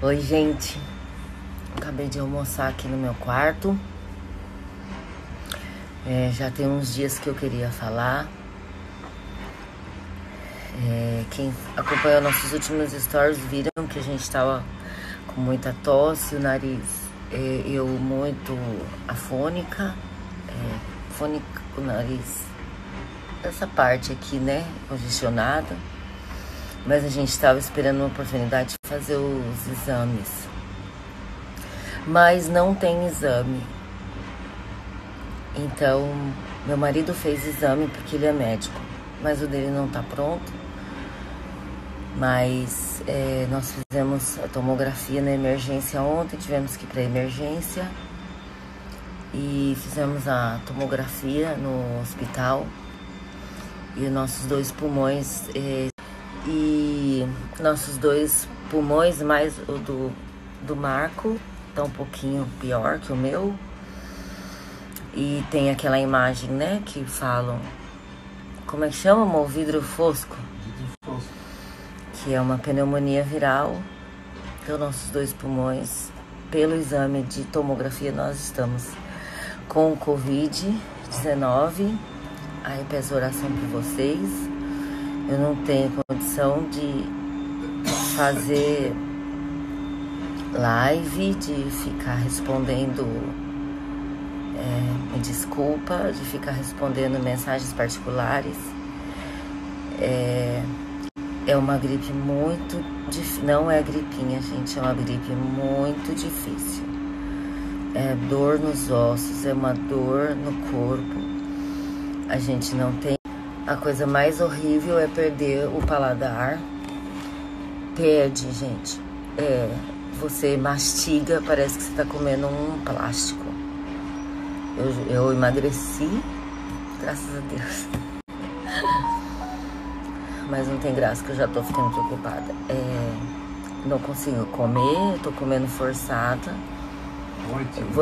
Oi, gente. Acabei de almoçar aqui no meu quarto. É, já tem uns dias que eu queria falar. É, quem acompanhou nossos últimos stories viram que a gente estava com muita tosse, o nariz, é, eu muito afônica, é, fônica com o nariz, essa parte aqui, né, congestionada. Mas a gente estava esperando uma oportunidade de fazer os exames. Mas não tem exame. Então, meu marido fez exame porque ele é médico, mas o dele não está pronto. Mas é, nós fizemos a tomografia na emergência ontem, tivemos que ir para emergência e fizemos a tomografia no hospital e nossos dois pulmões é, e nossos dois pulmões mais o do, do Marco tá um pouquinho pior que o meu e tem aquela imagem, né, que falam. Como é que chama? O vidro fosco. Vidro fosco. Que é uma pneumonia viral. Então, nossos dois pulmões, pelo exame de tomografia, nós estamos com o Covid-19. Aí peço oração por vocês. Eu não tenho condição de fazer live, de ficar respondendo é, me desculpa de ficar respondendo mensagens particulares. É, é uma gripe muito difícil. Não é gripinha, gente, é uma gripe muito difícil. É dor nos ossos, é uma dor no corpo. A gente não tem. A coisa mais horrível é perder o paladar. Perde, gente. É, você mastiga, parece que você está comendo um plástico. Eu, eu emagreci, graças a Deus. Mas não tem graça que eu já tô ficando preocupada. É, não consigo comer, tô comendo forçada.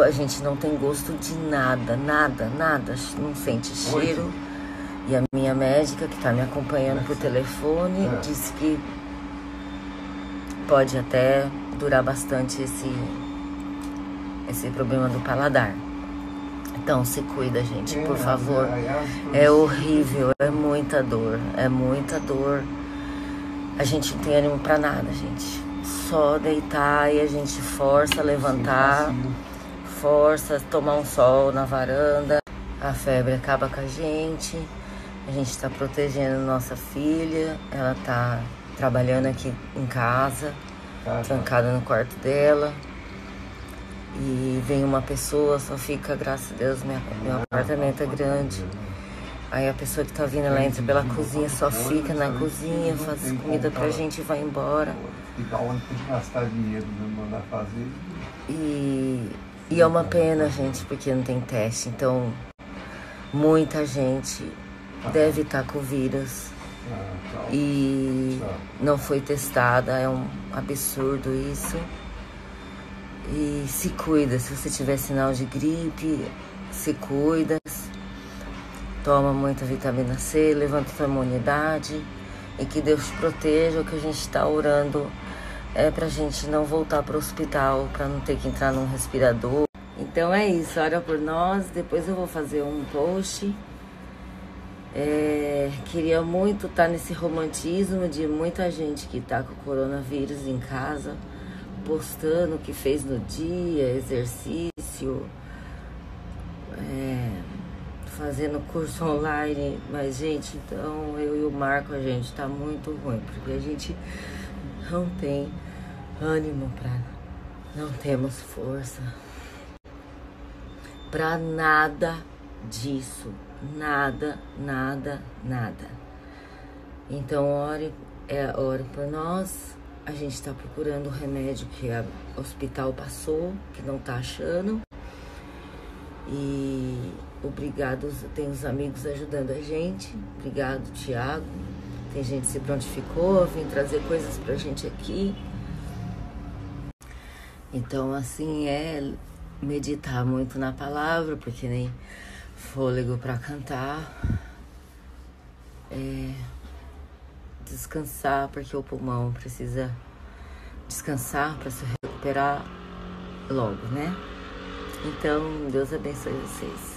A gente não tem gosto de nada, nada, nada. Não sente cheiro. E a minha médica, que tá me acompanhando por telefone, é. disse que pode até durar bastante esse, esse problema do paladar. Então se cuida, gente, por favor. É horrível, é muita dor, é muita dor. A gente não tem ânimo para nada, gente. Só deitar e a gente força levantar, força tomar um sol na varanda. A febre acaba com a gente. A gente está protegendo nossa filha. Ela está trabalhando aqui em casa, trancada no quarto dela e vem uma pessoa, só fica, graças a Deus, minha, meu apartamento é grande. Aí a pessoa que tá vindo, ela entra pela cozinha, só fica na cozinha, faz comida pra gente e vai embora. E, e é uma pena, gente, porque não tem teste. Então, muita gente deve estar tá com vírus e não foi testada. É um absurdo isso. E se cuida, se você tiver sinal de gripe, se cuida. Toma muita vitamina C, levanta sua imunidade e que Deus te proteja, o que a gente está orando é pra gente não voltar para o hospital, para não ter que entrar num respirador. Então é isso, ora por nós. Depois eu vou fazer um post. É, queria muito estar tá nesse romantismo de muita gente que está com o coronavírus em casa postando o que fez no dia, exercício, é, fazendo curso online. Mas, gente, então eu e o Marco, a gente tá muito ruim, porque a gente não tem ânimo pra. Não temos força pra nada disso. Nada, nada, nada. Então, ore, é, ore por nós a gente está procurando o remédio que o hospital passou, que não está achando. E obrigado, tem os amigos ajudando a gente. Obrigado, Tiago. Tem gente que se prontificou, vem trazer coisas pra gente aqui. Então, assim, é meditar muito na palavra, porque nem fôlego para cantar. É descansar, porque o pulmão precisa descansar, para se recuperar logo, né? Então, Deus abençoe vocês.